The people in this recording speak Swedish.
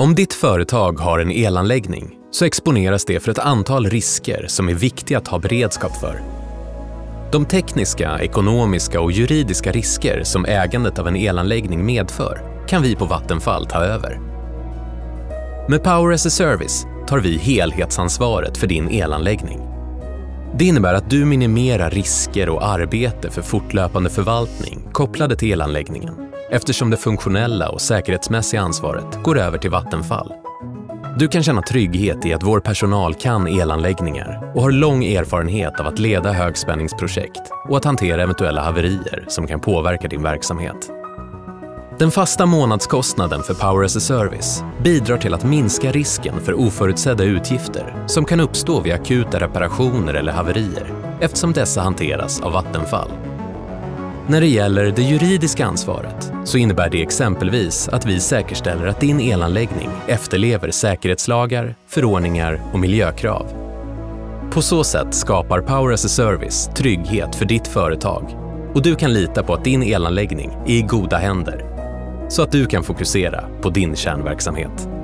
Om ditt företag har en elanläggning så exponeras det för ett antal risker som är viktiga att ha beredskap för. De tekniska, ekonomiska och juridiska risker som ägandet av en elanläggning medför kan vi på Vattenfall ta över. Med Power as a Service tar vi helhetsansvaret för din elanläggning. Det innebär att du minimerar risker och arbete för fortlöpande förvaltning kopplade till elanläggningen eftersom det funktionella och säkerhetsmässiga ansvaret går över till Vattenfall. Du kan känna trygghet i att vår personal kan elanläggningar och har lång erfarenhet av att leda högspänningsprojekt och att hantera eventuella haverier som kan påverka din verksamhet. Den fasta månadskostnaden för Power as a Service bidrar till att minska risken för oförutsedda utgifter som kan uppstå vid akuta reparationer eller haverier eftersom dessa hanteras av Vattenfall. När det gäller det juridiska ansvaret så innebär det exempelvis att vi säkerställer att din elanläggning efterlever säkerhetslagar, förordningar och miljökrav. På så sätt skapar Power as a Service trygghet för ditt företag och du kan lita på att din elanläggning är i goda händer så att du kan fokusera på din kärnverksamhet.